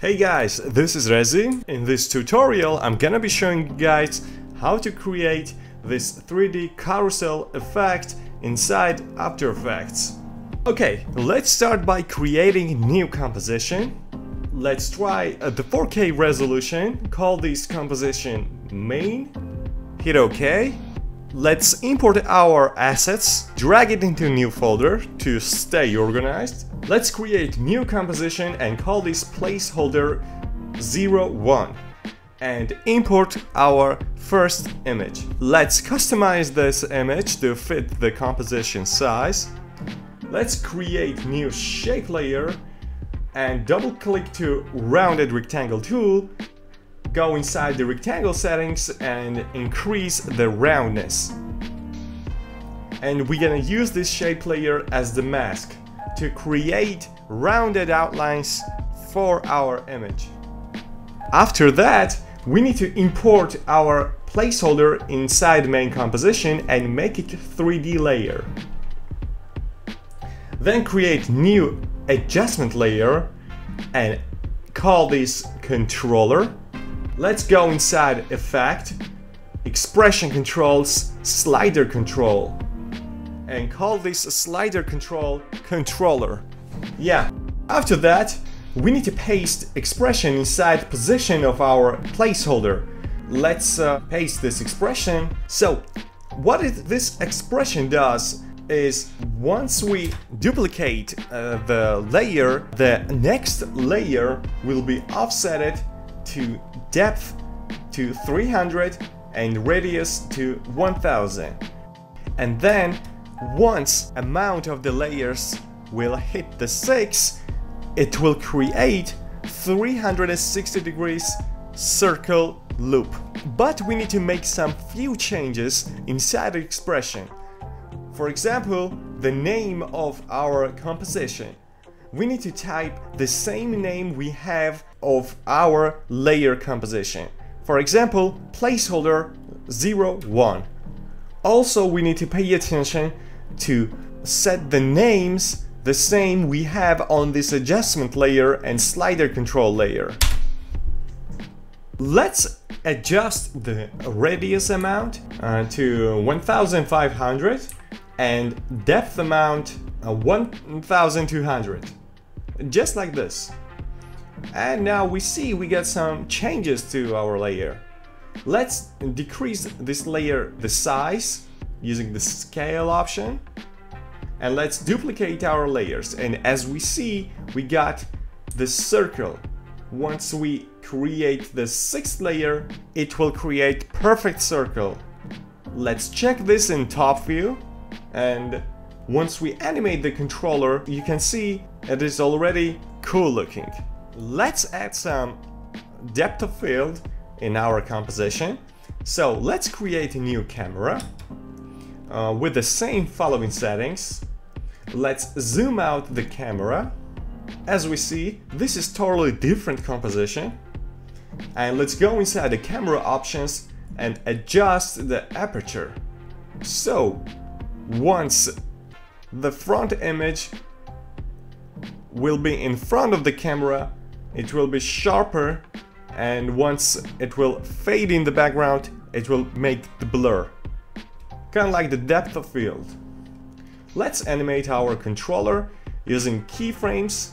Hey guys, this is Rezi. In this tutorial I'm gonna be showing you guys how to create this 3D carousel effect inside After Effects. Okay, let's start by creating new composition. Let's try uh, the 4K resolution, call this composition main, hit OK. Let's import our assets, drag it into a new folder to stay organized. Let's create new composition and call this placeholder 01 and import our first image. Let's customize this image to fit the composition size. Let's create new shape layer and double click to rounded rectangle tool go inside the rectangle settings and increase the roundness. And we're gonna use this shape layer as the mask to create rounded outlines for our image. After that, we need to import our placeholder inside main composition and make it 3D layer. Then create new adjustment layer and call this controller. Let's go inside effect, expression controls, slider control and call this slider control controller. Yeah, after that, we need to paste expression inside position of our placeholder. Let's uh, paste this expression. So, what this expression does is once we duplicate uh, the layer, the next layer will be offsetted to depth to 300 and radius to 1000. And then once amount of the layers will hit the 6, it will create 360 degrees circle loop. But we need to make some few changes inside the expression. For example, the name of our composition. We need to type the same name we have of our layer composition. For example, placeholder 01. Also, we need to pay attention to set the names the same we have on this adjustment layer and slider control layer. Let's adjust the radius amount uh, to 1500 and depth amount uh, 1200 just like this. And now we see we get some changes to our layer. Let's decrease this layer the size using the scale option. And let's duplicate our layers. And as we see we got the circle. Once we create the sixth layer it will create perfect circle. Let's check this in top view. And once we animate the controller you can see it is already cool looking let's add some depth of field in our composition so let's create a new camera uh, with the same following settings. Let's zoom out the camera. As we see, this is totally different composition. And let's go inside the camera options and adjust the aperture. So, once the front image will be in front of the camera, it will be sharper and once it will fade in the background, it will make the blur kinda like the depth of field. Let's animate our controller using keyframes.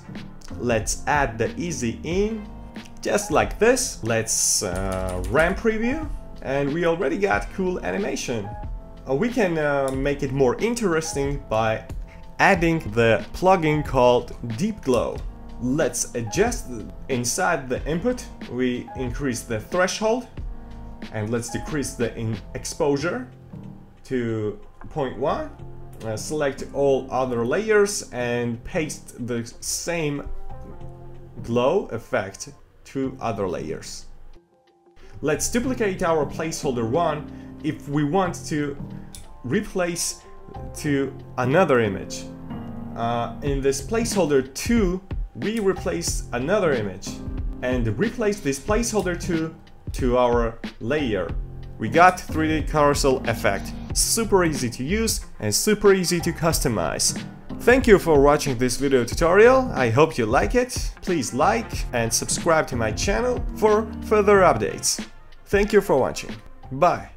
Let's add the easy in, just like this. Let's uh, RAM preview, and we already got cool animation. Uh, we can uh, make it more interesting by adding the plugin called Deep Glow. Let's adjust inside the input. We increase the threshold and let's decrease the exposure to point 0.1. uh, select all other layers and paste the same glow effect to other layers. Let's duplicate our placeholder 1 if we want to replace to another image. Uh, in this placeholder 2, we replace another image and replace this placeholder 2 to our layer. We got 3D carousel effect super easy to use and super easy to customize. Thank you for watching this video tutorial, I hope you like it. Please like and subscribe to my channel for further updates. Thank you for watching. Bye.